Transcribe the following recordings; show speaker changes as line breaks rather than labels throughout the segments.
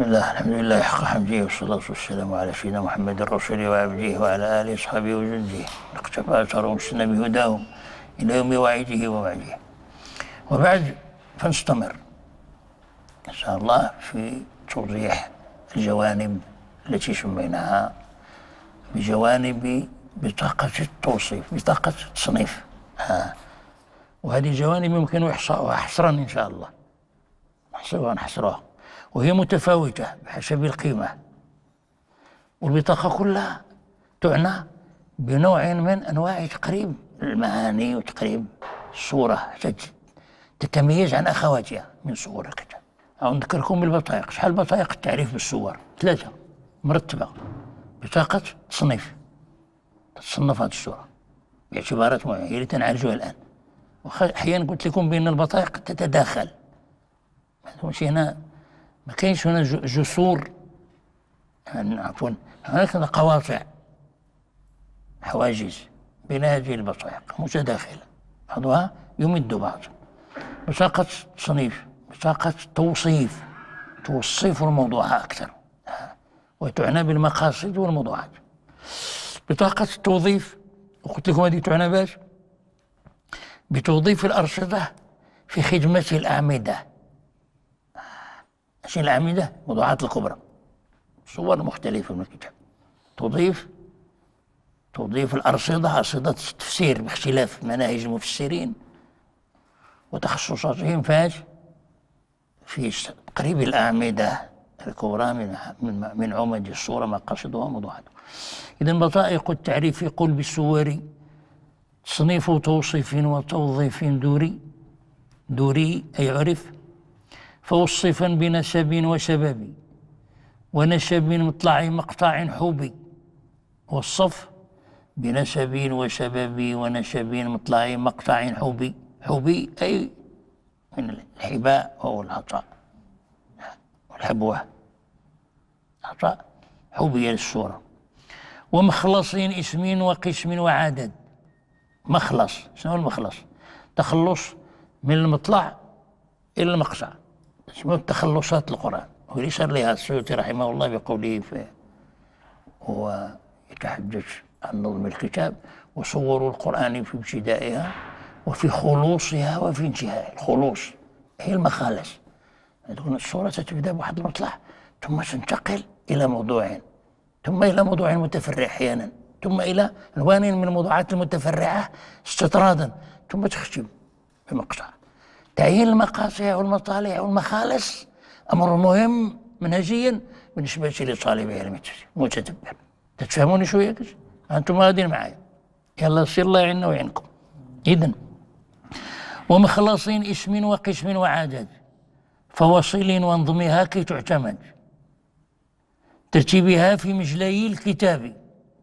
بسم الله الحمد لله حق حمده والصلاة والسلام على سيدنا محمد الرسول وعبده وعلى آله وصحبه وجنده. اقتفى أثرهم سنة بهداهم إلى يوم وعيده ووعده. وبعد فنستمر. إن شاء الله في توضيح الجوانب التي سميناها بجوانب بطاقة التوصيف بطاقة التصنيف. ها. وهذه جوانب يمكن إحصاؤها حصرا إن شاء الله. نحصرها نحصرها وهي متفاوتة بحسب القيمة. والبطاقة كلها تعنى بنوع من أنواع تقريب المعاني وتقريب الصورة. تتميز عن أخواتها من صور الكتاب أو نذكركم بالبطائق شحال بطائق التعريف بالصور؟ ثلاثة. مرتبة. بطاقة تصنيف. تصنف هذه الصورة باعتبارات معينة. هي اللي تنعالجها الآن. أحيانا قلت لكم بأن البطائق تتداخل. ماشي هنا ما هنا جسور. عفوا. هناك قواطع حواجز بين هذه البطائق متداخلة. بعضها يمد بعض. بطاقة تصنيف بطاقة توصيف. توصف الموضوع أكثر. وتعنى بالمقاصد والموضوعات. بطاقة التوظيف وقلت لكم هذه تعنى باش بتوظيف الأرصدة في خدمة الأعمدة. عشان الأعمدة موضوعات الكبرى صور مختلفة من الكتاب. تضيف تضيف الأرصدة أرصدة التفسير باختلاف مناهج المفسرين وتخصصاتهم. فاش؟ في تقريب الأعمدة الكبرى من من من عمد الصورة مقاصدها وموضوعاتها إذا بطائق التعريف يقول بالصور تصنيف توصيف وتوظيف دوري دوري أي عرف فوصفا بنسب وسبب ونسب مطلع مقطع حوبي وصف بنسب وسبب ونسب مطلع مقطع حوبي حوبي أي من الحباء أو العطاء. والحبوة. عطاء. حوبي للصورة ومخلص اسم وقسم وعدد. مخلص. شنو المخلص؟ تخلص من المطلع إلى المقطع. اسمه تخلصات القرآن؟ وليس لها السيوطي رحمه الله بقوله في هو يتحدث عن نظم الكتاب وصور القرآن في ابتدائها وفي خلوصها وفي انتهائها الخلوص. هي المخالص الصورة تبدأ بواحد المطلع ثم تنتقل إلى موضوع ثم إلى موضوع متفرع أحيانا ثم إلى ألوان من الموضوعات المتفرعة استطرادا ثم تختم بمقطع. تعيين المقاطع والمطالع والمخالص. أمر مهم منهجيا بالنسبة لطالب علم متدبر تتفهموني شوية أنتم غادين معايا. يلا سير الله يعيننا ويعينكم. إذا ومخلص اسم وقسم وعدد. فوصل وانظمها كي تعتمد. ترتيبها في مجلي الكتاب.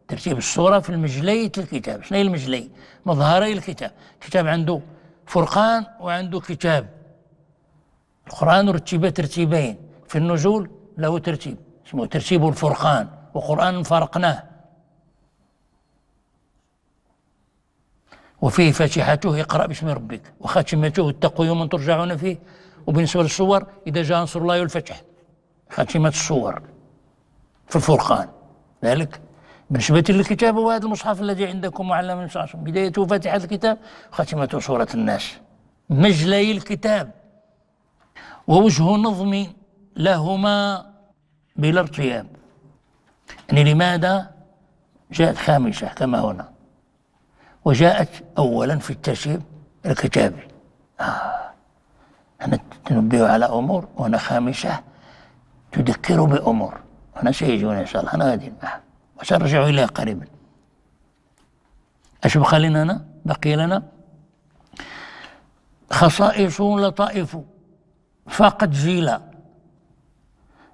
ترتيب الصورة في المجلي الكتاب. شنو هي المجلي؟ مظهري الكتاب. الكتاب عنده فرقان وعنده كتاب. القرآن رتب ترتيبين. في النزول له ترتيب اسمه ترتيب الفرقان وقرآن فرقناه وفيه فاتحته اقرأ باسم ربك. وخاتمته اتقوا يوما ترجعون فيه. وبالنسبة للصور إذا جاء نصر الله والفتح. خاتمة الصور في الفرقان. ذلك بالنسبة للكتاب هو هذا المصحف الذي عندكم معلم من صلى بدايته فاتحة الكتاب خاتمته سورة الناس. مجلي الكتاب. ووجه نظم لهما بلا ارتياب. يعني لماذا جاءت خامسة كما هنا؟ وجاءت أولا في الترتيب الكتابي. آه. أنا تنبه على أمور وأنا خامسة تذكر بأمور. هنا سيجون إن شاء الله. أنا غادي معه وسنرجع إليها قريبا. أش بقى لنا أنا بقي لنا. خصائص لطائف فقد زيلا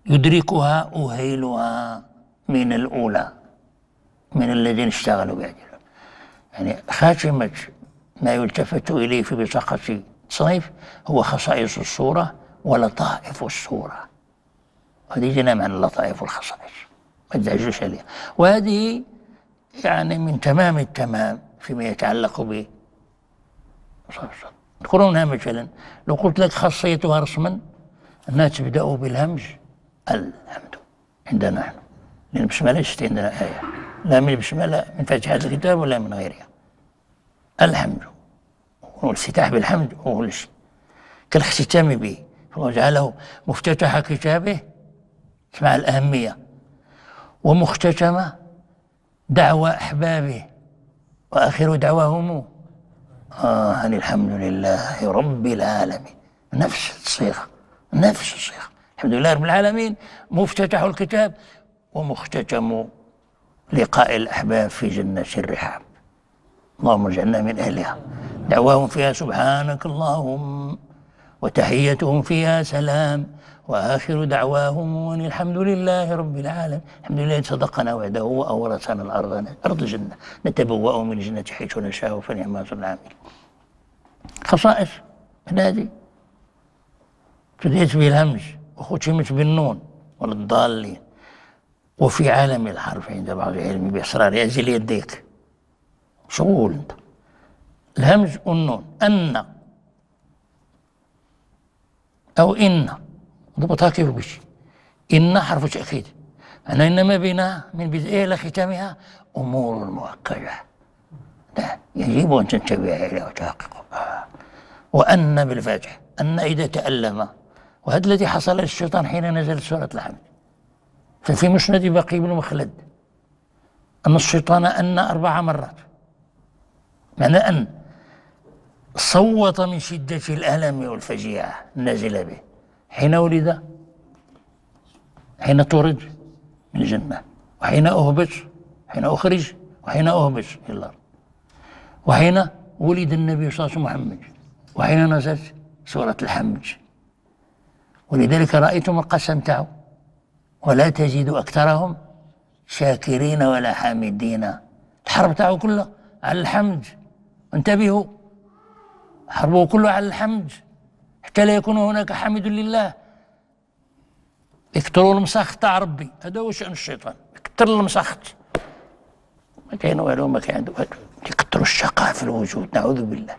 يدركها أهيلها من الأولى من الذين اشتغلوا بهذه يعني خاتمة ما يلتفت إليه في بطاقة صنيف هو خصائص الصورة ولطائف الصورة. هذه جينا معنى اللطائف والخصائص ما عليها. وهذه يعني من تمام التمام فيما يتعلق ب اذكرونها مثلا لو قلت لك خاصيتها رسما أنها تبدأ بالهمج الحمد عندنا نحن. لأن البسملة ليست عندنا آية. لا من البسملة من فاتحة الكتاب ولا من غيرها. الحمد. والافتتاح بالحمد هو كل شيء. كالإختتام به. وجعله مفتتح كتابه اسمع الأهمية. ومختتم دعوى أحبابه وآخر دعواهم آه الحمد لله رب العالمين. نفس الصيغة نفس الصيغة الحمد لله رب العالمين. مفتتح الكتاب ومختتم لقاء الأحباب في جنة الرحاب اللهم اجعلنا من أهلها. دعواهم فيها سبحانك اللهم. وتحيتهم فيها سلام. وآخر دعواهم أن الحمد لله رب العالمين. الحمد لله صدقنا وعده وأورثنا الأرض. أرض الجنة. نتبوأ من الجنة حيث نشاء فنعم أجر العامل. خصائص. هذه؟ ابتديت بالهمج. وختمت بالنون. والضالين. وفي عالم الحرف عند بعض العلم بأسرار أزل يديك. شغول أنت. الهمج والنون. أن أو إن. ضبطها كيف بشي إن حرف تأكيد أنا إنما بينها من بداية إلى ختامها أمور مؤكدة لا يجب أن تنتبه إليها وتحققها وأن بالفتح أن إذا تألم. وهذا الذي حصل للشيطان حين نزلت سورة الحمد. ففي مسند بقي بن مخلد. أن الشيطان أن أربع مرات. معنى أن. صوت من شدة الألم والفجيعة النازلة به. حين ولد؟ حين طرد من الجنة وحين أهبط؟ حين أخرج؟ وحين أهبط؟ إلى الأرض وحين ولد النبي صلى الله عليه وسلم محمد؟ وحين نزلت سورة الحمد؟ ولذلك رأيتم القسم تاعو. ولا تجد أكثرهم شاكرين ولا حامدين. الحرب تاعو كله على الحمد. انتبهوا. حربه كله على الحمد. حتى لا يكون هناك حامد لله. يكثروا المسخ تاع ربي. هذا هو شأن الشيطان. يكثر المسخ ما كاين والو ما كاين عنده يكثروا الشقاء في الوجود. نعوذ بالله.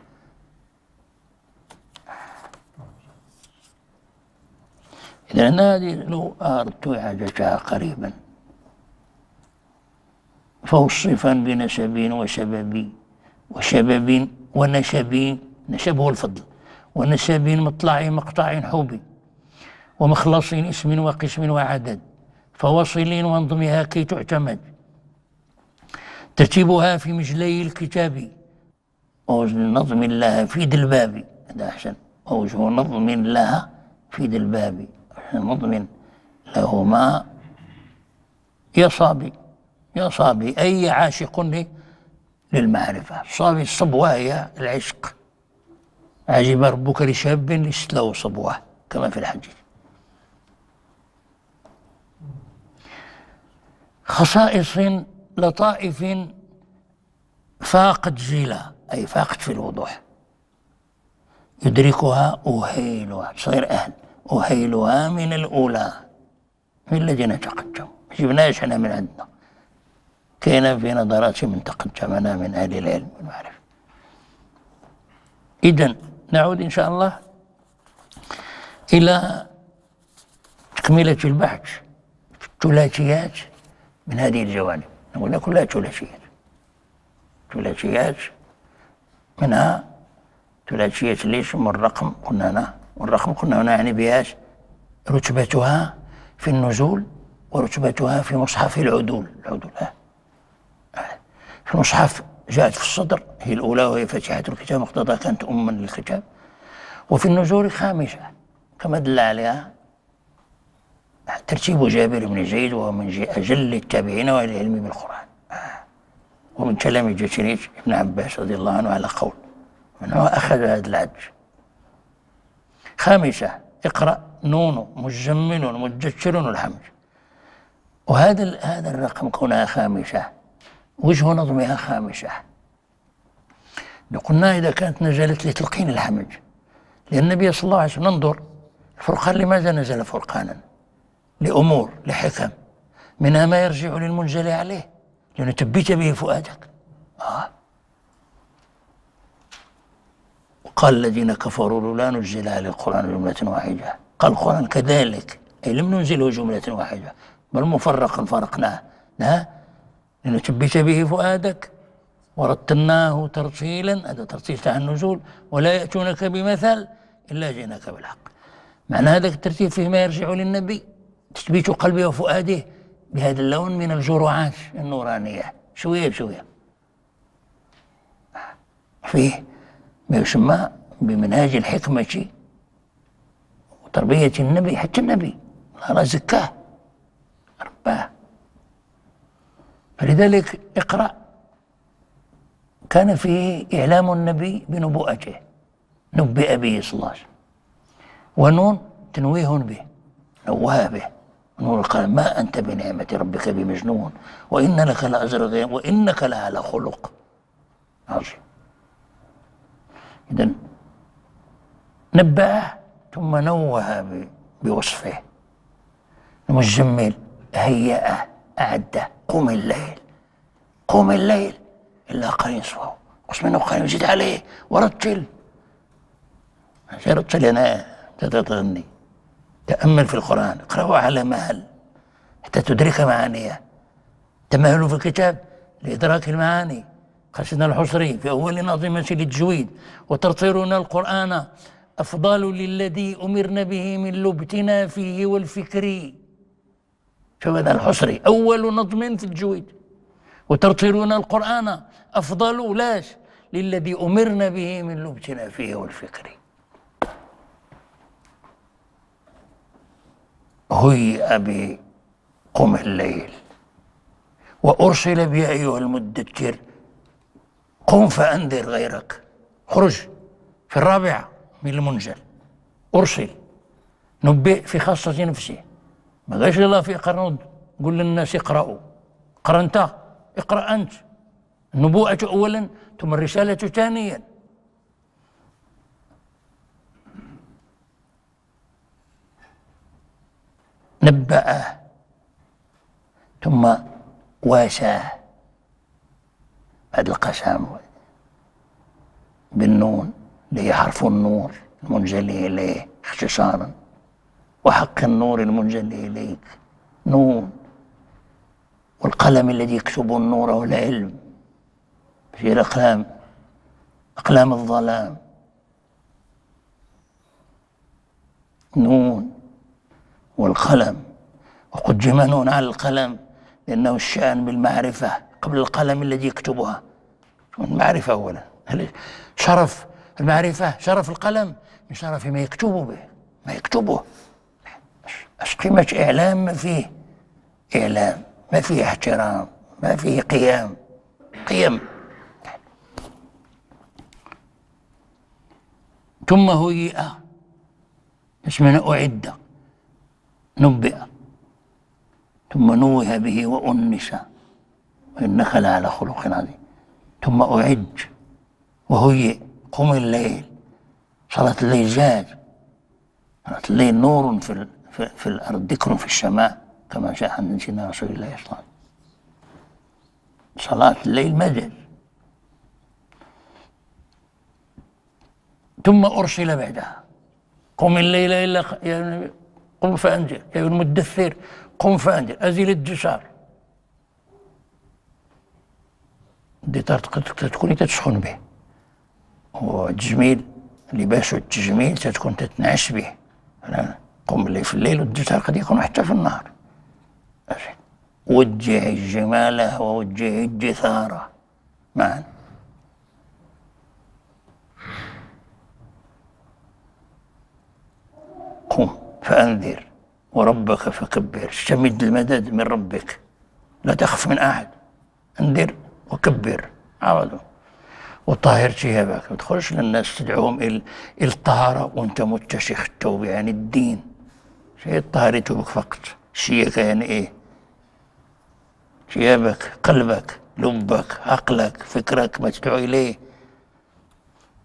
إذا هذه لو أردت إعادتها قريبا. فوصفا بنسب وسبب وشبب ونشب نشب هو الفضل ونسب مطلع مقطع حوب ومخلص اسم وقسم وعدد فوصل وانظمها كي تعتمد. ترتيبها في مجلي الكتاب ووجه نظم لها في دلباب هذا أحسن. ووجه نظم لها في دلباب مضمن لهما. يا صابي يا صابي أي عاشق للمعرفة؟ صابي الصبوة هي العشق. عجب ربك لشاب لست له صبوة كما في الحديث. خصائص لطائف فاقت جيلا أي فاقت في الوضوح. يدركها أهيلها تصير أهل أهيلها من الأولى. من الذين تقدموا جبناش أنا من عندنا. كان في نظرات من تقدمنا من أهل العلم والمعرفة. إذا نعود إن شاء الله إلى تكملة البحث في الثلاثيات من هذه الجوانب. نقول كلها ثلاثيات. ثلاثيات منها ثلاثية ليش من الرقم قلنا هنا؟ والرقم قلنا هنا يعني بياش رتبتها في النزول ورتبتها في مصحف العدول. العدول. في المصحف جاءت في الصدر هي الأولى وهي فاتحة الكتاب مقتضى كانت أما للكتاب. وفي النزول خامسة كما دل عليها ترتيب جابر بن زيد وهو من أجل التابعين وأهل العلم بالقرآن. آه. ومن كلام جسريج ابن عباس رضي الله عنه على قول منه أخذ هذا العدل. خامسة اقرأ نون مجمل مجشر الحمد. وهذا هذا الرقم كونها خامسة. وجه نظمها خامسة قلنا إذا كانت نزلت لتلقين الحمد لأن النبي صلى الله عليه وسلم ننظر الفرقان لماذا نزل فرقانا؟ لأمور لحكم منها ما يرجع للمنزل عليه لأنه تبيت به فؤادك. آه. قال الذين كفروا لا نزل على القرآن جملة واحدة. قال القرآن كذلك أي لم ننزله جملة واحدة بل مفرقا فرقناه. لا لنثبت به فؤادك. ورتلناه ترتيلا هذا ترتيل تاع النزول. ولا يأتونك بمثل إلا جئناك بالحق. معنى هذا الترتيب فيه ما يرجع للنبي. تثبيت قلبه وفؤاده بهذا اللون من الجرعات النورانية. شوية بشوية. فيه ما يسمى بمنهاج الحكمة وتربية النبي حتى النبي. الله زكاة. رباه فلذلك اقرأ. كان فيه إعلام النبي بنبوءته نبئ به صلى الله عليه وسلم. ونون تنويه به نوه به. نور القلم ما أنت بنعمة ربك بمجنون وإن لك لأجر وإنك لعلى خلق عظيم. إذا نبأه ثم نوه بوصفه. المجمل هيأه أعده قم الليل. قم الليل. إلا قليل نصفه قص منه قليل. زد عليه. ورتل. رتل أنا تتغني تأمل في القرآن. اقرأه على مهل. حتى تدرك معانيه. تمهل في الكتاب لإدراك المعاني. قصدنا الحصري في أول نظمة للتجويد وترطيرون القرآن أفضل للذي أمرنا به من لبتنا فيه والفكر. شوف هذا الحصري أول نظم في التجويد وترطيرون القرآن أفضل لاش للذي أمرنا به من لبتنا فيه والفكر هيئ بقم الليل. وأرسل بي أيها المدثر قم فأنذر غيرك. خرج في الرابعة من المنزل أرسل. نبئ في خاصة نفسه ما قالش الله في قرن قل للناس اقرأوا. اقرأ أنت اقرأ أنت. النبوءة أولا ثم الرسالة ثانيا. نبأه ثم واساه بعد القسم بالنون اللي هي حرف النور المنجلي إليه اختصارا. وحق النور المنجلي إليك. نون والقلم الذي يكتب النور والعلم. في الأقلام. أقلام الظلام. نون. والقلم. وقدم نون على القلم. لأنه الشأن بالمعرفة. قبل القلم الذي يكتبها. المعرفة أولا. شرف المعرفة؟ شرف القلم. من شرف ما يكتب به. ما يكتبه. اش قيمة إعلام ما فيه إعلام ما فيه احترام ما فيه قيام قيم. ثم هيئ. من أعد. نبئ. ثم نوه به وأنس وإنك لعلى خلق عظيم. ثم أعد وهيئ. قم الليل. صلاة الليل زاد صلاة الليل نور في, في, في الأرض. ذكر في السماء كما جاء عن سيدنا رسول الله صلى الله عليه وسلم. صلاة الليل مدد ثم أرسل بعدها. قم الليل إلا يعني قم فأنذر يا المدثر. قم فأنذر أزل الدشار الديتار تكوني تتسخن به. والتجميل لباس التجميل تكون تتنعش به. قم الليل في الليل والدجال قد يكون حتى في النهار. وجه الجمال ووجه الجثارة. معا قم فأنذر وربك فكبر. استمد المدد من ربك. لا تخف من أحد. أنذر وكبر. عوضوا وطهر ثيابك ما تدخلش للناس تدعوهم إلى إلطهارة وأنت متشخ. التوبة يعني الدين. شيء توبك فقط شيك يعني إيه؟ ثيابك قلبك لبك عقلك فكرك ما تدعو إليه.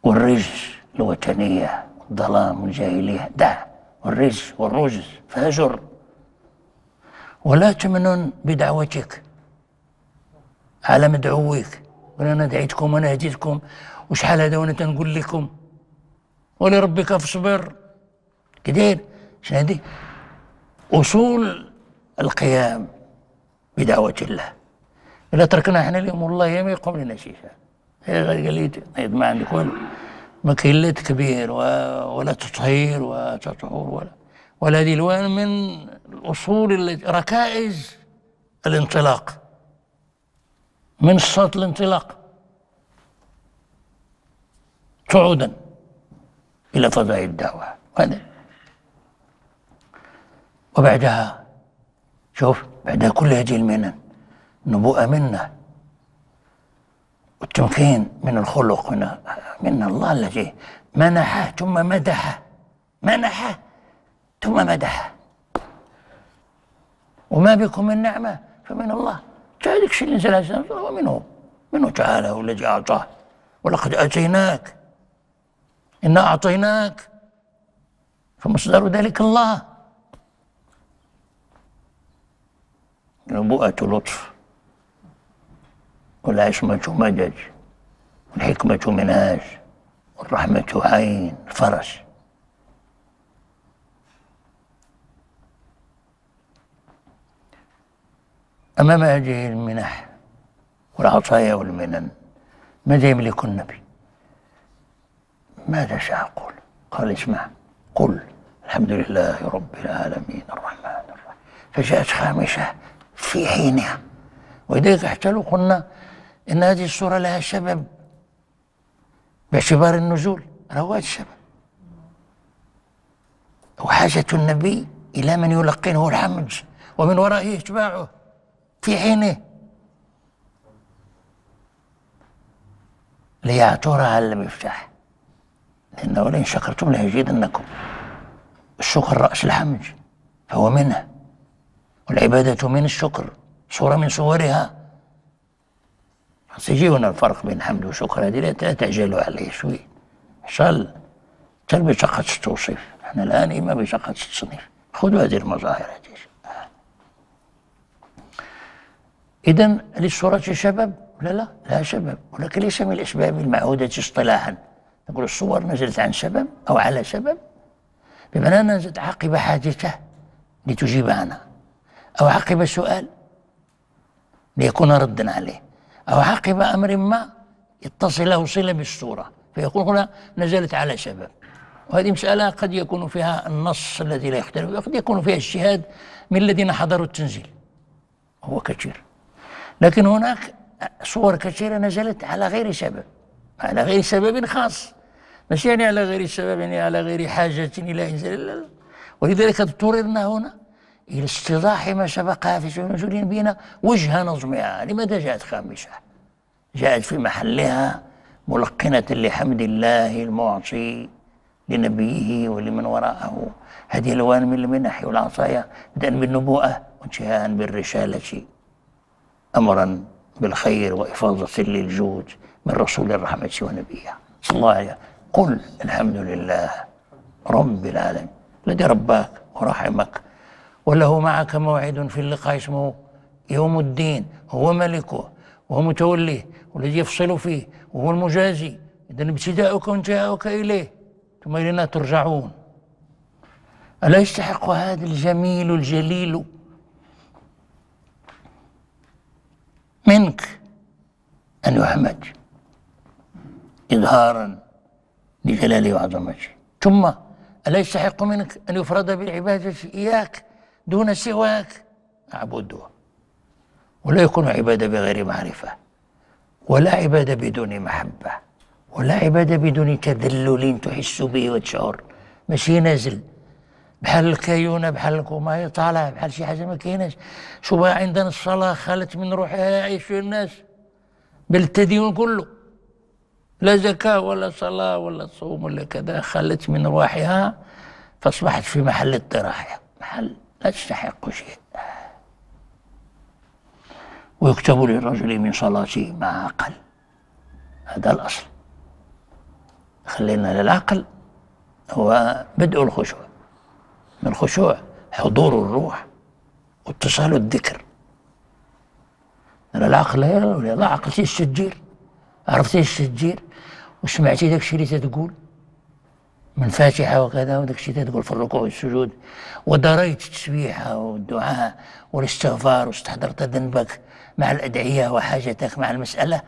والرجس الوثنية الظلام والجاهلية دع والرجس والرجس فهجر ولا تمنن بدعوتك. على مدعويك وأنا دعيتكم وأنا هديتكم وشحال هذا وأنا تنقول لكم؟ ولربك فاصبر. كدير؟ شنو هادي أصول القيام بدعوة الله. إذا تركنا إحنا اليوم والله يوم يقوم لنا شيء. قال لي ما عندك والو ما كاين لا تكبير ولا تطهير ولا ولا هذه الوان من الأصول التي ركائز الانطلاق. من الصوت الانطلاق. صعودا إلى فضاء الدعوة. هذا وبعدها شوف بعد كل هذه المنن نبوءة منا والتمكين من الخلق من من الله الذي منحه ثم مدحه منحه ثم مدحه وما بكم من نعمة فمن الله. هذاك الشيء اللي نزل هو منه تعالى هو الذي أعطاه. ولقد آتيناك إنا أعطيناك. فمصدر ذلك الله. نبوءة لطف. والعصمة مدد والحكمة منهاج والرحمة عين. فرس. أمام هذه المنح والعطايا والمنن ماذا يملك النبي؟ ماذا سأقول قال اسمع قل الحمد لله رب العالمين الرحمن الرحيم. فجاءت خامسة في حينها ولذلك حتى لو قلنا إن هذه الصورة لها سبب باعتبار النزول رواد السبب وحاجة النبي إلى من يلقنه الحمد ومن ورائه إتباعه في حينه. ليعثر على المفتاح. لأنه لئن شكرتم ليزيدنكم الشكر رأس الحمد فهو منه والعبادة من الشكر صورة من صورها. سيجيونا الفرق بين حمد وشكر هذه لا تعجلوا عليه شوي. حصل تل بشقة التوصيف. إحنا الآن إما بشقة التصنيف. خذوا هذه المظاهر هذه. إذا للصورة سبب لا لا لا سبب ولكن ليس من الأسباب المعهودة اصطلاحا. نقول الصور نزلت عن سبب أو على سبب بمعنى نزلت عقب حاجته لتجيب عنها أو عقب سؤال ليكون ردا عليه. أو عقب أمر ما يتصل له صلة بالصورة. فيكون هنا نزلت على سبب وهذه مسألة قد يكون فيها النص الذي لا يختلف وقد يكون فيها اجتهاد من الذين حضروا التنزيل. هو كثير. لكن هناك صور كثيرة نزلت على غير سبب على غير سبب خاص. مش يعني على غير سبب يعني على غير حاجة إلى إنزال ولذلك اضطررنا هنا إلى استيضاح ما سبقها في سورة نزول بنا وجه نظمها لماذا جاءت خامسة؟ جاءت في محلها ملقنة لحمد الله المعطي لنبيه ولمن وراءه. هذه الألوان من المنح والعطايا بدءا بالنبوءة وانتهاء بالرسالة. أمرا بالخير وإفاضة للجود من رسول الرحمة ونبيه صلى الله عليه قل الحمد لله رب العالمين. الذي رباك ورحمك وله معك موعد في اللقاء اسمه يوم الدين هو ملكه وهو متوليه والذي يفصل فيه وهو المجازي. إذا ابتداؤك وانتهاؤك إليه ثم إلينا ترجعون. ألا يستحق هذا الجميل الجليل منك أن يحمد إظهارا لجلاله وعظمته؟ ثم ألا يستحق منك أن يفرد بالعبادة إياك دون سواك. أعبده. ولا يكون عبادة بغير معرفة. ولا عبادة بدون محبة. ولا عبادة بدون تذلل تحس به وتشعر. ماشي نازل. بحال الكيونة بحال الكوما طالع بحال شي حاجة ما كايناش. شو عندنا الصلاة؟ خلت من روحها يعيش الناس. بل التدين كله لا زكاة ولا صلاة ولا صوم ولا كذا خلت من روحها فأصبحت في محل اضطراحها محل. لا تستحق شيء. ويكتب للرجل من صلاته ما عقل هذا الأصل. خلينا للعقل. هو بدء الخشوع. من الخشوع حضور الروح واتصال الذكر. العقل يا عقلتي السجير عرفتي السجير وسمعتي داك الشيء اللي تتقول؟ من فاتحة وكذا ودك الشيء تقول في الركوع والسجود ودريت التسبيحة والدعاء والاستغفار واستحضرت ذنبك مع الأدعية وحاجتك مع المسألة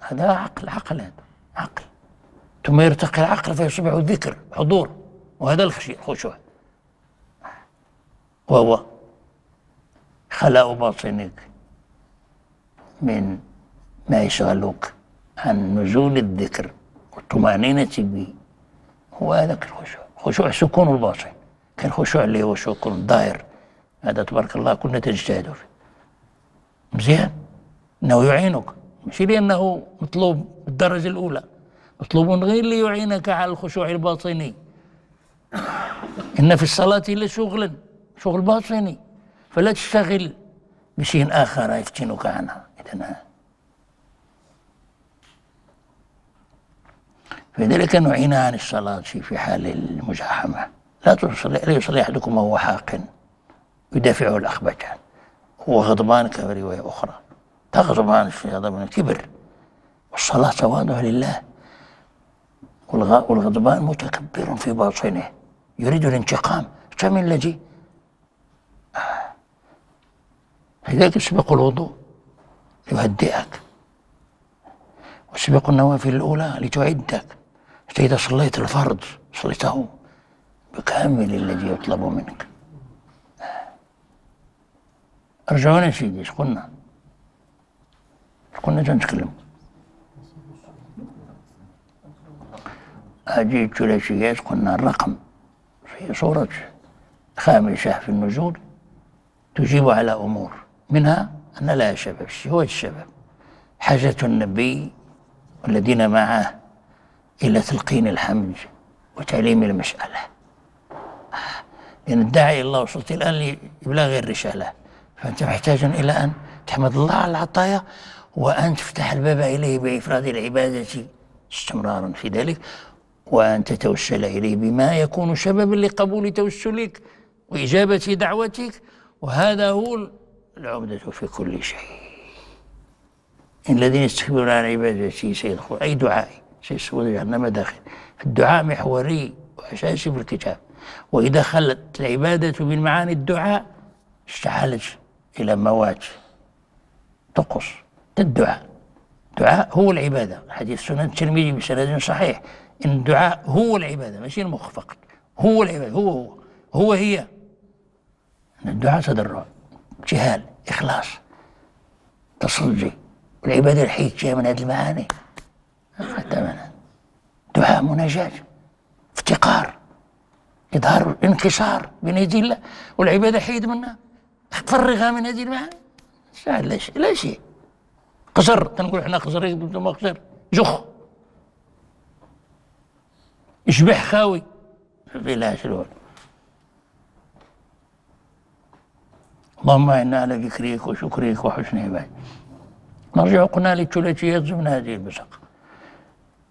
هذا عقل عقل هذا عقل. ثم يرتقي العقل فيصبح الذكر حضور وهذا الخشوع. وهو خلاء باطنك من ما يشغلك عن نزول الذكر والطمأنينة به. هو هذاك الخشوع. خشوع سكون الباطن. كان خشوع اللي هو سكون الظاهر هذا تبارك الله كنا تجتهد فيه. مزيان. إنه يعينك. ماشي لأنه مطلوب بالدرجه الأولى. مطلوب غير ليعينك على الخشوع الباطني. إن في الصلاة لشغلا شغل باطني. فلا تشتغل بشيء آخر يفتنك عنها. اذا فلذلك نعين عن الصلاة في حال المزاحمة. لا تصلي لا يصلي أحدكم وهو حاق. يدافعه الأخبثان هو غضبان كما رواية أخرى تغضبان في من الكبر. والصلاة تواضع لله. والغضبان متكبر في باطنه. يريد الانتقام. فمن الذي؟ لذلك سبق الوضوء. يهدئك. وسبق النوافل الأولى لتعدك. فإذا صليت الفرض صليته بكامل الذي يطلب منك رجعونا سيدي إيش قلنا؟ إيش قلنا نتكلم؟ هذه الثلاثيات قلنا الرقم في صورة خامسة في النزول تجيب على أمور منها أن لها سبب هو السبب حاجة النبي والذين معه إلى تلقين الحمد وتعليم المسألة. لأن الداعي إلى الله وصلت الآن لإبلاغ الرسالة فأنت محتاج إلى أن تحمد الله على العطايا وأن تفتح الباب إليه بإفراد العبادة استمرارا في ذلك وأن تتوسل إليه بما يكون سببا لقبول توسلك وإجابة دعوتك. وهذا هو العمدة في كل شيء. إن الذين يستكبرون عن عبادتي سيدخل أي دعائي. سيسود جهنم داخل. الدعاء محوري وأساسي في الكتاب. وإذا خلت العبادة من معاني الدعاء اشتعلت إلى موات تقص. الدعاء. الدعاء هو العبادة. حديث سنن الترمذي بسند صحيح. إن الدعاء هو العبادة ماشي المخ فقط. هو العبادة هو هو. هو هي. الدعاء تضرع جهال إخلاص تصدي والعبادة الحيث جاية من هذه المعاني. دعاء مناجاة افتقار إظهار انكسار بين يدي الله والعبادة حيد منها فرغها من هذه المعاني لا شيء لا شيء. قصر تنقول إحنا قصر أنتم قصر؟ جخ. اشبح خاوي. بلا شلون اللهم إنا على ذكرك وشكرك وحسن عبادك. نرجع قلنا للثلاثيات ضمن هذه البصق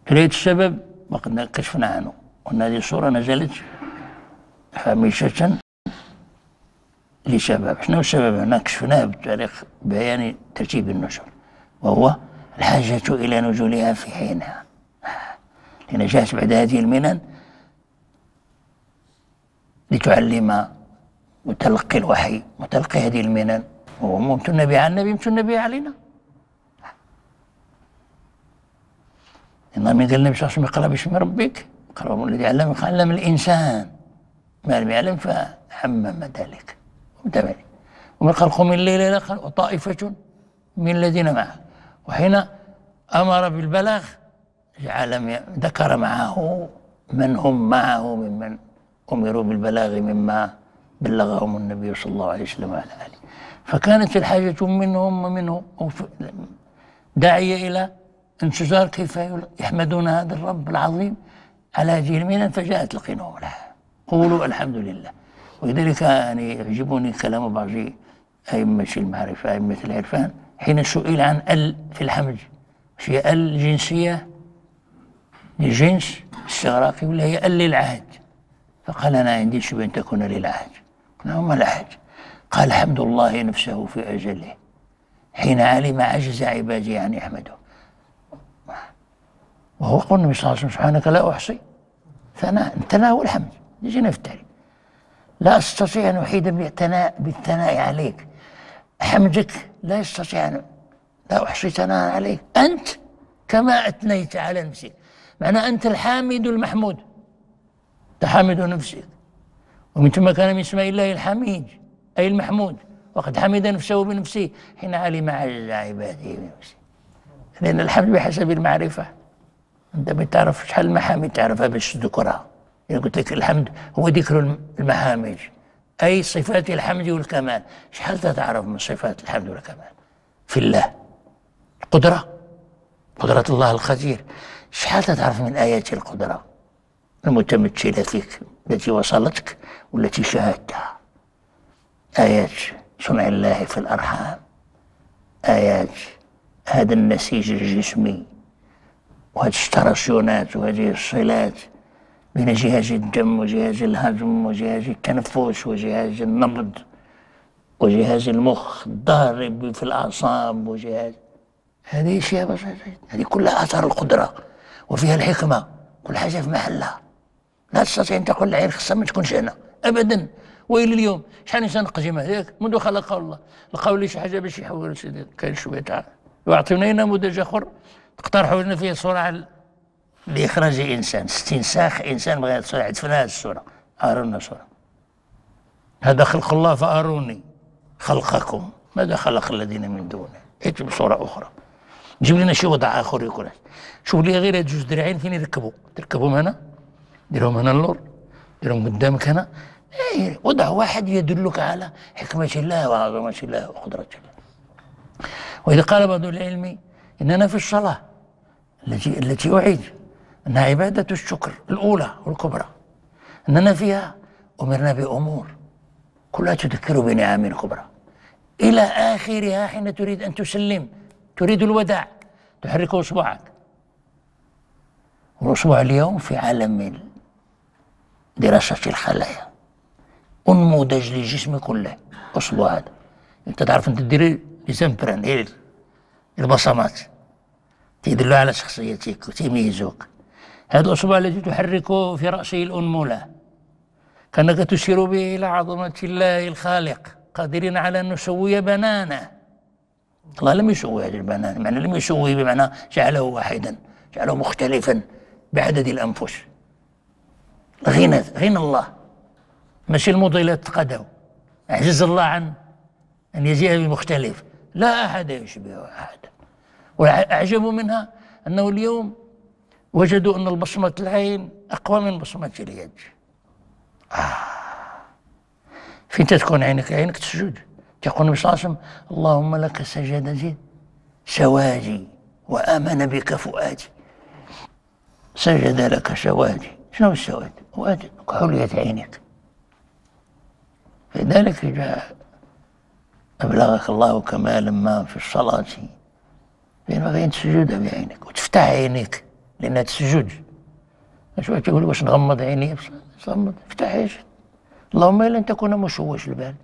تريد السبب ما قد كشفنا عنه. قلنا هذه الصورة نزلت هامشة لسبب شنو السبب هنا كشفناه بتاريخ بيان ترتيب النزول وهو الحاجة إلى نزولها في حينها. لأن جاءت بعد هذه المنن لتعلم متلقي الوحي متلقي هذه المنن. وهو ممت النبي عن النبي ممت النبي علينا. إنما قال النبي صلى الله عليه وسلم اقرأ باسم ربك؟ اقرأ الذي علم علم الإنسان. ما لم يعلم فحمم ذلك ومن قال قم الليل إلى وطائفة من الذين معه. وحين أمر بالبلاغ جعل ذكر معه من هم معه ممن أمروا بالبلاغ مما بلغهم النبي صلى الله عليه وسلم وعلى آله. فكانت الحاجة منهم ومنهم داعية إلى انتظار كيف يحمدون هذا الرب العظيم على المنن فجاءت القنوة لها قولوا الحمد لله. ولذلك يعني يعجبني كلام بعض أئمة المعرفة أئمة العرفان حين سئل عن ال في الحمد هي ال جنسية؟ لجنس استغراقي ولا هي ال للعهد؟ فقال أنا عندي شبه أن تكون للعهد. قلنا وما العهد؟ قال حمد الله نفسه في أجله. حين علم عجز عبادي أن يحمده. وهو قول النبي صلى الله عليه وسلم سبحانك لا أحصي. ثناء الثناء والحمد يجينا في التعريف لا أستطيع أن أحيد بالثناء بالثناء عليك. حمدك لا يستطيع أن لا أحصي ثناء عليك. أنت كما أثنيت على نفسك. معنى أنت الحامد المحمود. تحمد نفسك. ومن ثم كان من اسماء الله الحميد أي المحمود. وقد حمد نفسه بنفسه حين علم عجز عباده بنفسه. لأن الحمد بحسب المعرفة. أنت بتعرف شحال المحامد تعرفها باش تذكرها. يعني قلت لك الحمد هو ذكر المحامد أي صفات الحمد والكمال. شحال تعرف من صفات الحمد والكمال؟ في الله. القدرة. قدرة الله القدير شحال تعرف من آيات القدرة؟ المتمثلة فيك التي وصلتك والتي شاهدتها. آيات صنع الله في الأرحام. آيات هذا النسيج الجسمي. وهذه الترسيونات وهذه الصلات بين جهاز الدم وجهاز الهضم وجهاز التنفس وجهاز النبض وجهاز المخ الضارب في الأعصاب وجهاز هذه أشياء بسيطة هذه كلها آثار القدرة وفيها الحكمة. كل حاجة في محلها. لا تستطيع أن تقول العين خصها ما تكونش هنا. أبدا. وإلى اليوم شحال إنسان قديم هذاك منذ خلق الله. لقاو لي شي حاجة باش يحول سيدي. كاين شوية تعال يعطيونا نموذج آخر. اقترحوا لنا فيه صورة لإخراج إنسان استنساخ إنسان يعد في هذه الصورة. أرونا صورة. هذا خلق الله فأروني خلقكم. ماذا خلق الذين من دونه؟ ائت بصورة أخرى. جيب لنا شي وضع آخر يكون. شوف لي غير هاد جوج درعين فين يركبوا؟ تركبهم هنا؟ ديرهم هنا اللور؟ ديرهم قدامك هنا؟ إيه وضع واحد يدلك على حكمة الله وعظمة الله وقدرة الله. وإذا قال بعض العلم إننا في الصلاة التي التي أعيد أنها عبادة الشكر الأولى والكبرى. أننا فيها أمرنا بأمور كلها تذكر بنعم كبرى إلى آخرها حين تريد أن تسلم تريد الوداع تحرك أصبعك. والأصبع اليوم في عالم دراسة الخلايا. أنموذج للجسم كله أصبع هذا أنت تعرف أنت تدير لزمبران البصمات. تدل على شخصيتك وتميزك هذا الأصبع الذي تحركه في رأسه الأنملة. كأنك تشير به إلى عظمة الله الخالق قادرين على أن نسوي بنانا. الله لم يسوي هذا البنان معنى لم يسوي بمعنى جعله واحدا جعله مختلفا بعدد الأنفس. غنى غنى الله. ماشي المضلات قدوا عجز الله عن أن يجيء بمختلف. لا أحد يشبه أحدا والأعجب منها أنه اليوم وجدوا أن البصمة العين أقوى من بصمة اليد. آه. فين تكون عينك؟ عينك تسجد. يقول النبي صلى الله عليه وسلم اللهم لك سجد زيد سواجي وآمن بك فؤادي. سجد لك سواجي شنو السواد؟ فؤادي حلية عينك. لذلك جاء أبلغك الله كمالا ما في الصلاة. بين بين تسجد بعينك وتفتح عينيك لأنها تسجد. شوية تقول واش نغمض عيني؟ غمض افتح إيش اللهم إلا أن تكون مشوش البال.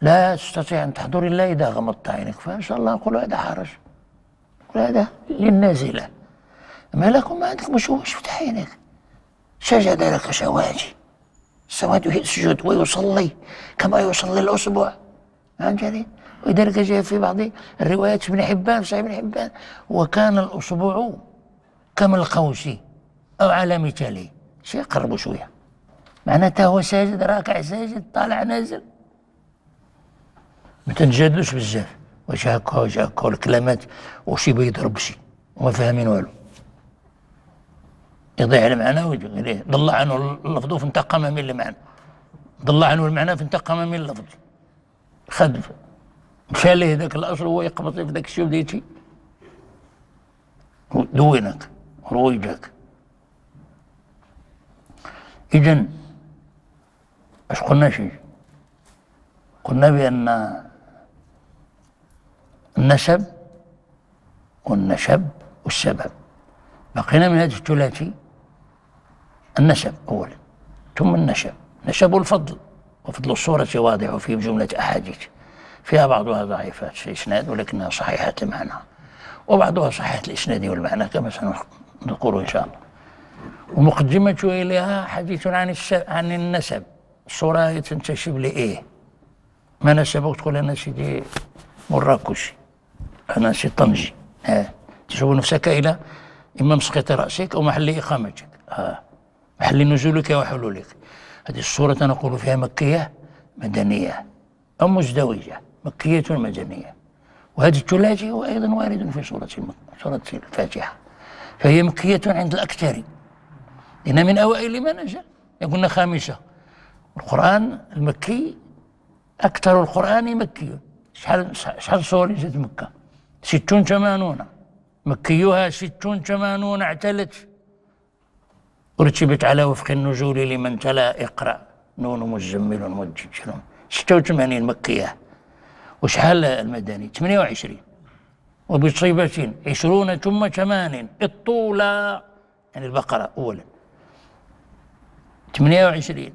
لا تستطيع أن تحضر إلا إذا غمضت عينك فإن شاء الله نقول هذا حرج. نقول هذا للنازلة. ما لكم ما عندك مشوش افتح عينك سجد لك سواجي السواد يسجد ويصلي كما يصلي الأسبوع. عن جديد ولذلك جاء في بعض الروايات ابن حبان صحيح ابن حبان وكان الأسبوع كما القوس أو على مثاله. شيء قربوا شوية. معناتها هو ساجد راكع ساجد طالع نازل. ما تنجادلوش بزاف. واش هكا واش هكا والكلامات وشي بيضرب شي وما فاهمين والو. يضيع المعنى ويجي ضل عنه اللفظ فانتقم من المعنى. ضل عنه المعنى فانتقم من اللفظ. خذ مشى ليه ذاك الأصل هو يقبض في ذاك الشيء بديتي دونك رويجك اذا اش قلنا شيء قلنا بأن النسب والنشب والسبب. بقينا من هذا الثلاثي النسب أولا ثم النشب. نشب الفضل. وفضل الصورة واضح في جملة أحاديث. فيها بعضها ضعيفات الإسناد ولكنها صحيحة المعنى. وبعضها صحيحة الإسناد والمعنى كما سنذكره إن شاء الله. ومقدمة إليها حديث عن عن النسب. الصورة تنتسب لإيه؟ ما نسبك تقول أنا سيدي مراكشي. أنا سي طنجي. تشوف نفسك إلى إما مسقط رأسك أو محل إقامتك. محل نزولك وحلولك هذه الصورة نقول فيها مكية مدنية أو مزدوجة مكية مدنية. وهذا الثلاثي هو أيضا وارد في سورة سورة الفاتحة فهي مكية عند الأكثر. إن من أوائل ما نزل قلنا خامسة. القرآن المكي أكثر القرآن مكي. شحال شحال سورة نزلت مكة؟ ستون ثمانون. مكيها ستون ثمانون اعتلت. رتبت على وفق النزول لمن تلا اقرأ. نون مزمل مدجل 86 مكية وشحال المدني؟ 28 وبصيبة عشرون ثم ثمان الطولة. يعني البقرة أولا. 28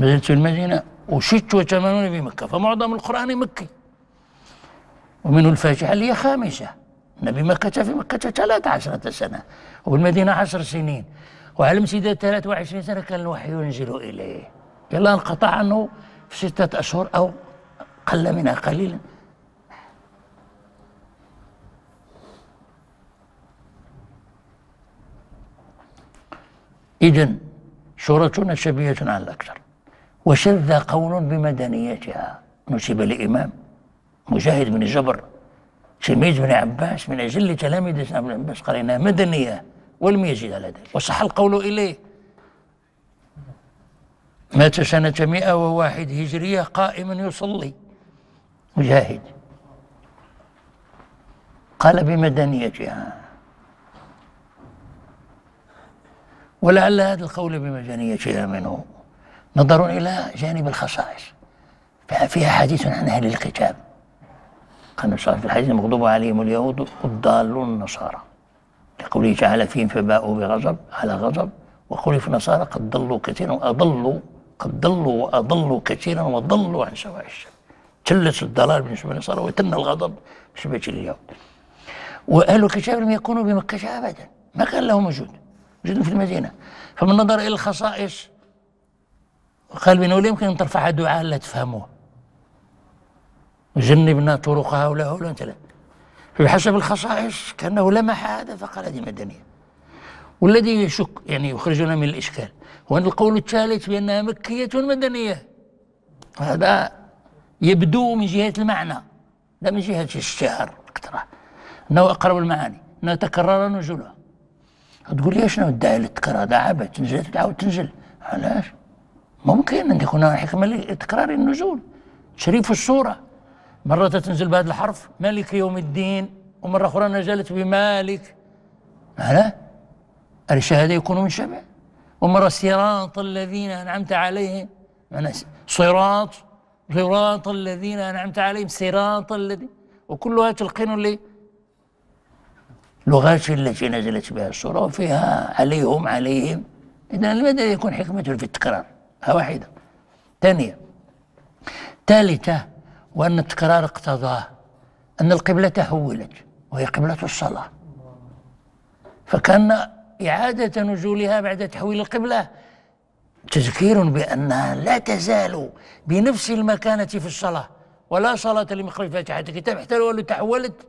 نزلت في المدينة وست وثمانون في مكة. فمعظم القرآن مكي. ومنه الفاتحة اللي هي خامسة. النبي مكة في مكة ثلاث عشرة سنة وبالمدينة عشر سنين وعلى امتداد 23 سنة كان الوحي ينزل إليه. يلا انقطع عنه في ستة أشهر أو قل منها قليلا. إذن شورتنا شبيهة على الأكثر. وشذ قول بمدنيتها نسب لإمام مجاهد بن جبر. تلميذ بن عباس من أجل تلاميذ ابن عباس قال إنها مدنية ولم يزيد على ذلك. وصح القول إليه. مات سنة 101 هجرية قائما يصلي. مجاهد. قال بمدنيتها. ولعل هذا القول بمدنيتها منه. نظر إلى جانب الخصائص. فيها حديث عن أهل الكتاب قال في الحديث المغضوب عليهم اليهود الضالون النصارى. لقوله تعالى فيهم فباءوا بغضب على غضب. وقوله في النصارى قد ضلوا كثيرا وأضلوا قد ضلوا وأضلوا كثيرا وضلوا عن سواء السبيل تلت الضلال بالنسبة للنصارى وتن الغضب بالنسبة لليهود وأهل الكتاب لم يكونوا بمكة أبدا. ما كان له وجود. وجود في المدينة. فمن نظر إلى الخصائص قال بأنه لا يمكن أن ترفع دعاء لا تفهموه. جنبنا طرق هؤلاء أنت لا. فبحسب الخصائص كأنه لمح هذا فقال هذه مدنية. والذي يشك يعني يخرجنا من الإشكال. هو أن القول الثالث بأنها مكية مدنية. هذا يبدو من جهة المعنى لا من جهة الشعر أكثر. أنه أقرب المعاني أنها تكرر نزولها تقول لي شنو الداعي للتكرار؟ هذا عبث نزلت تعاود تنزل. علاش؟ ممكن أن يكون حكمة لتكرار النزول. شريف الصورة. مرة تنزل بهذا الحرف؟ مالك يوم الدين. ومرة أخرى نزلت بمالك. هلا الشهادة يكون من شبه؟ ومرة صراط الذين أنعمت عليهم. صراط صراط الذين أنعمت عليهم. صراط الذين وكلها تلقين لي لغات التي نزلت بها السورة. وفيها عليهم عليهم. إذا لماذا يكون حكمة في التكرار؟ واحدة. ثانية. ثالثة. وأن التكرار اقتضاه أن القبلة تحولت وهي قبلة الصلاة. فكان إعادة نزولها بعد تحويل القبلة تذكير بأنها لا تزال بنفس المكانة في الصلاة ولا صلاة لمخرج فاتحة الكتاب حتى لو تحولت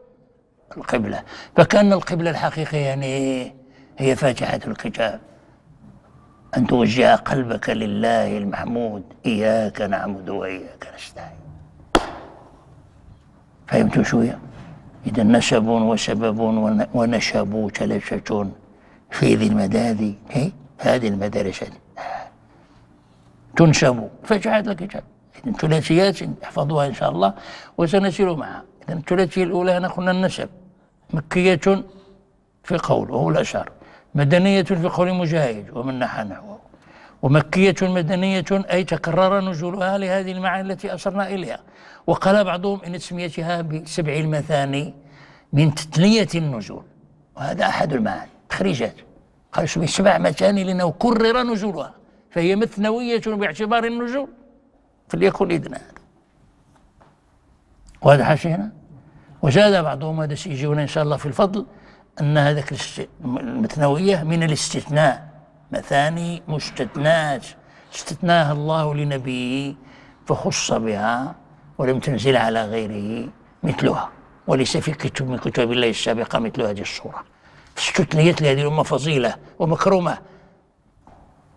القبلة. فكان القبلة الحقيقية يعني هي فاتحة الكتاب. أن توجه قلبك لله المحمود إياك نعبد وإياك نستعين. فهمتوا شوية؟ إذا نسب وسبب ونشب ثلاثة في ذي المداري هذه المدارس تنسب فجعت الكتاب إذا ثلاثيات احفظوها إن شاء الله وسنسير معها. إذا الثلاثية الأولى هنا قلنا النسب. مكية في قول وهو الأشهر. مدنية في قول مجاهد ومن نحى نحوه. ومكية مدنية أي تكرر نزولها لهذه المعاني التي أشرنا إليها. وقال بعضهم إن تسميتها بسبع المثاني من تثنية النزول. وهذا أحد المعاني تخريجات. قال سبع مثاني لأنه كرر نزولها. فهي مثنوية باعتبار النزول. فليكن إذن هذا. وهذا حاشينا وزاد بعضهم هذا سيجينا إن شاء الله في الفضل أن هذاك المثنوية من الاستثناء. مثاني مستثنات استثناها الله لنبيه فخص بها ولم تنزل على غيره مثلها. وليس في كتب من كتب الله السابقة مثل هذه الصورة. استثنيت لهذه الأمة فضيلة ومكرمة.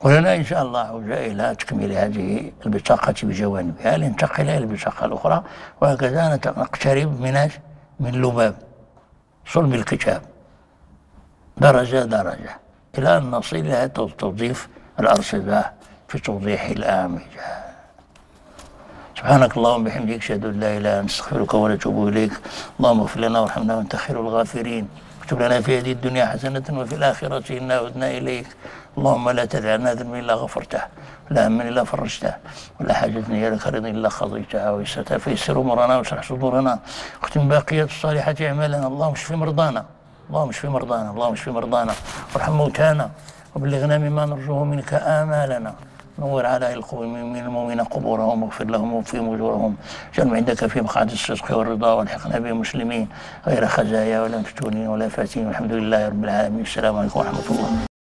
ولنا إن شاء الله عوجة إلى تكميل هذه البطاقة بجوانبها. لننتقل إلى البطاقة الأخرى. وهكذا نقترب من من لباب صلب الكتاب. درجة درجة. إلى أن نصل إلى توظيف الأرصدة في توضيح الآمجة. سبحانك اللهم وبحمدك أشهد أن لا إله إلا أنت أستغفرك ونتوب إليك. اللهم اغفر لنا وارحمنا وأنت خير الغافرين. اكتب لنا في هذه الدنيا حسنة وفي الآخرة إنا عدنا إليك. اللهم لا تدع لنا ذنبا إلا غفرته ولا هما إلا فرجته ولا حاجة هي لك رضا إلا قضيتها ويسرتها. فيسر أمورنا واشرح صدورنا اختم باقيات الصالحات أعمالنا. اللهم اشف مرضانا. اللهم اشف مرضانا اللهم اشف مرضانا وارحم موتانا وبلغنا مما نرجوه منك آمالنا. نور على من المؤمنين قبورهم واغفر لهم وفيهم أجورهم. جعلهم عندك في مقعد الصدق والرضا والحقنا بالمسلمين غير خزايا ولا مفتونين ولا فاتين والحمد لله رب العالمين. السلام عليكم ورحمة الله.